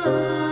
Oh.